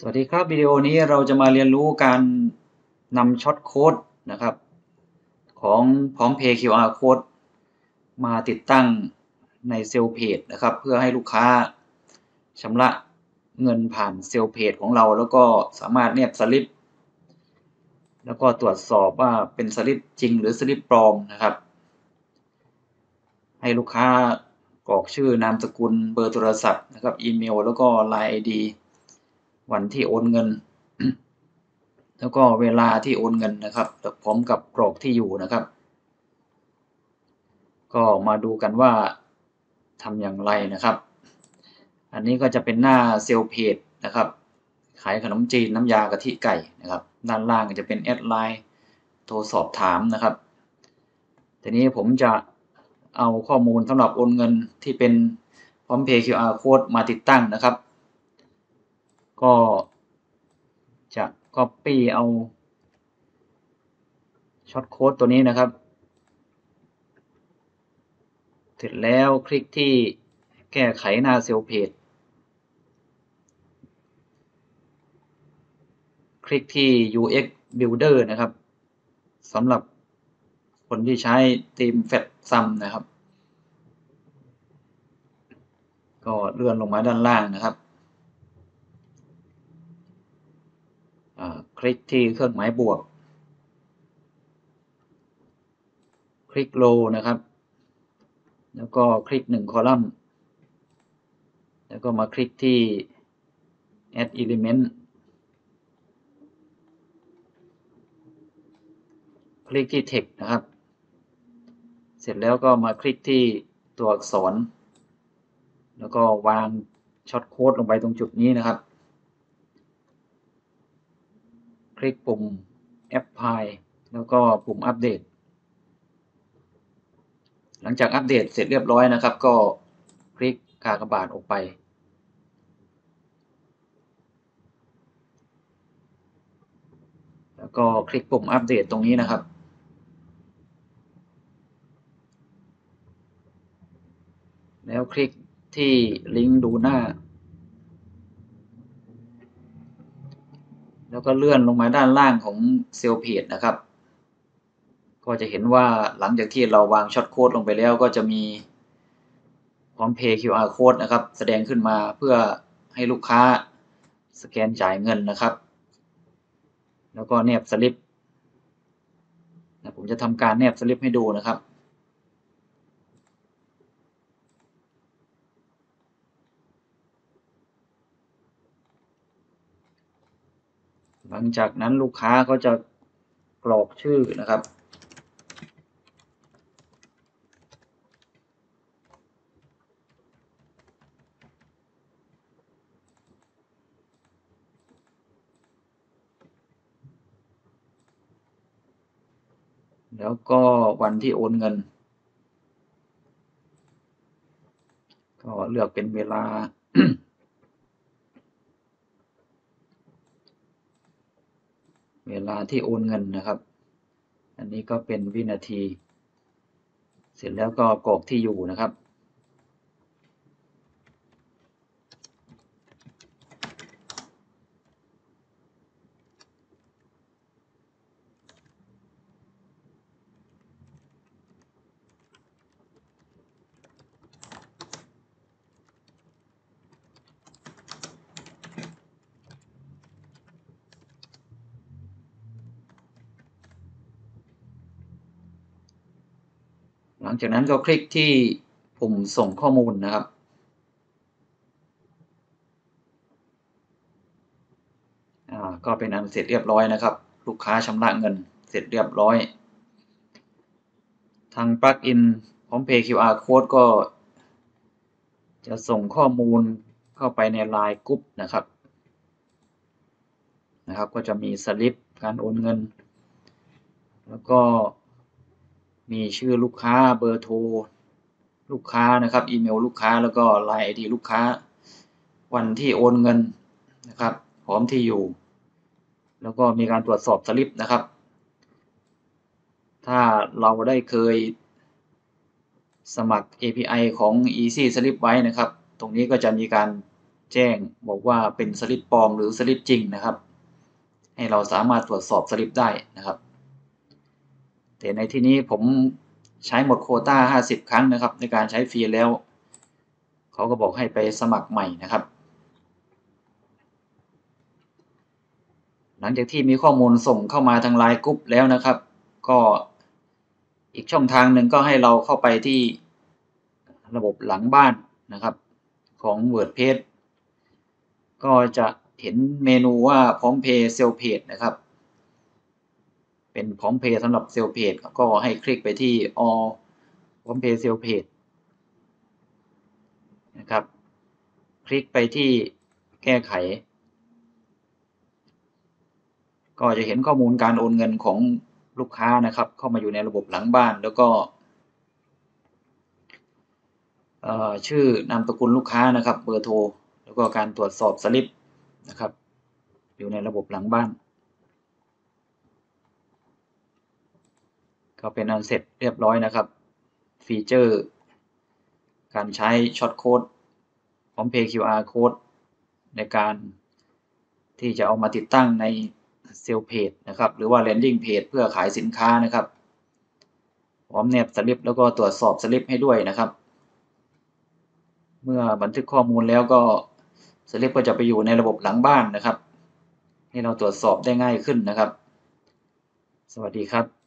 สวัสดีครับวิดีโอนี้เราจะมาเรียนรู้การนำ shortcode นะครับ ของพร้อมเพย์ QR Code มาติดตั้งใน salepage นะครับ เพื่อให้ลูกค้าชำระเงินผ่าน salepage ของเรา แล้วก็สามารถเนียบสลิป แล้วก็ตรวจสอบว่าเป็นสลิปจริงหรือสลิปปลอมนะครับ ให้ลูกค้ากรอกชื่อนามสกุลเบอร์โทรศัพท์นะครับอีเมล แล้วก็ Line ID วันที่โอนเงิน แล้วก็เวลาที่โอนเงินนะครับพร้อมกับกรอกที่อยู่นะครับ ก็มาดูกันว่าทำอย่างไรนะครับ อันนี้ก็จะเป็นหน้าเซลเพจนะครับ ขายขนมจีนน้ำยากะทิไก่นะครับ ด้านล่างจะเป็นแอดไลน์โทรสอบถามนะครับ ทีนี้ผมจะเอาข้อมูลสำหรับโอนเงินที่เป็นพร้อมเพย์ QR code มาติดตั้งนะครับ ก็จะ Copy เอาช็อตโค้ดตัวนี้นะครับ เสร็จแล้วคลิกที่แก้ไขหน้าเซลล์เพจคลิกที่ UX Builder นะครับสำหรับคนที่ใช้ทีมแฟ t ซัมนะครับ ก็เลื่อนลงมาด้านล่างนะครับ คลิกที่เครื่องหมายบวก คลิกโลนะครับ แล้วก็คลิกหนึ่งคอลัมน์ แล้วก็มาคลิกที่ add element คลิกที่ text นะครับ เสร็จแล้วก็มาคลิกที่ตัวอักษร แล้วก็วางช็อตโค้ดลงไปตรงจุดนี้นะครับ คลิกปุ่ม Apply แล้วก็ปุ่มอัปเดต หลังจากอัปเดตเสร็จเรียบร้อยนะครับ ก็คลิกกากบาทออกไป แล้วก็คลิกปุ่มอัปเดตตรงนี้นะครับแล้วคลิกที่ลิงก์ดูหน้า แล้วก็เลื่อนลงมาด้านล่างของ salepage นะครับ ก็จะเห็นว่าหลังจากที่เราวาง shortcode ลงไปแล้วก็จะมีพร้อมเพย์ QR code นะครับ แสดงขึ้นมาเพื่อให้ลูกค้าสแกนจ่ายเงินนะครับ แล้วก็แนบสลิปผมจะทำการแนบสลิปให้ดูนะครับ หลังจากนั้นลูกค้าก็จะกรอกชื่อนะครับ แล้วก็วันที่โอนเงิน ก็เลือกเป็นเวลา เวลาที่โอนเงินนะครับ อันนี้ก็เป็นวินาที เสร็จแล้วก็กรอกที่อยู่นะครับ หลังจากนั้นก็คลิกที่ปุ่มส่งข้อมูลนะครับอ่าก็เป็นอันเสร็จเรียบร้อยนะครับ ลูกค้าชำระเงินเสร็จเรียบร้อย ทางปลั๊กอินพร้อมเพย์ QR Code ก็ จะส่งข้อมูลเข้าไปใน Line กรุ๊ปนะครับ นะครับ ก็จะมีสลิปการโอนเงิน แล้วก็ มีชื่อลูกค้า เบอร์โทร ลูกค้านะครับ อีเมลลูกค้า แล้วก็ Line ID ลูกค้า วันที่โอนเงินนะครับ พร้อมที่อยู่ แล้วก็มีการตรวจสอบสลิปนะครับ ถ้าเราได้เคยสมัคร API ของ Easy Slip ไว้นะครับ ตรงนี้ก็จะมีการแจ้งบอกว่าเป็นสลิปปลอมหรือสลิปจริงนะครับ ให้เราสามารถตรวจสอบสลิปได้นะครับ แต่ในที่นี้ผมใช้หมดโคต้า 50 ครั้งนะครับ ในการใช้ฟรีแล้ว เขาก็บอกให้ไปสมัครใหม่นะครับ หลังจากที่มีข้อมูลส่งเข้ามาทางไลน์กรุ๊ปแล้วนะครับ ก็อีกช่องทางหนึ่งก็ให้เราเข้าไปที่ระบบหลังบ้านนะครับ ของ WordPress ก็จะเห็นเมนูว่าพร้อมเพย์เซลเพจนะครับ เป็นพร้อมเพย์สำหรับเซลเพจก็ให้คลิกไปที่ all พร้อมเพย์เซลเพจนะครับ คลิกไปที่แก้ไข ก็จะเห็นข้อมูลการโอนเงินของลูกค้านะครับ เข้ามาอยู่ในระบบหลังบ้านแล้วก็ชื่อนามสกุลลูกค้านะครับ เบอร์โทร แล้วก็การตรวจสอบสลิปนะครับ อยู่ในระบบหลังบ้าน ก็เป็นอันเสร็จเรียบร้อยนะครับ ฟีเจอร์ การใช้ shortcode พร้อมเพย์ QR โค้ดในการที่จะเอามาติดตั้งใน salepage นะครับ หรือว่า landing page เพื่อขายสินค้านะครับ พร้อมแนบสลิปแล้วก็ตรวจสอบสลิปให้ด้วยนะครับ เมื่อบันทึกข้อมูลแล้วก็สลิปก็จะไปอยู่ในระบบหลังบ้านนะครับ ให้เราตรวจสอบได้ง่ายขึ้นนะครับ สวัสดีครับ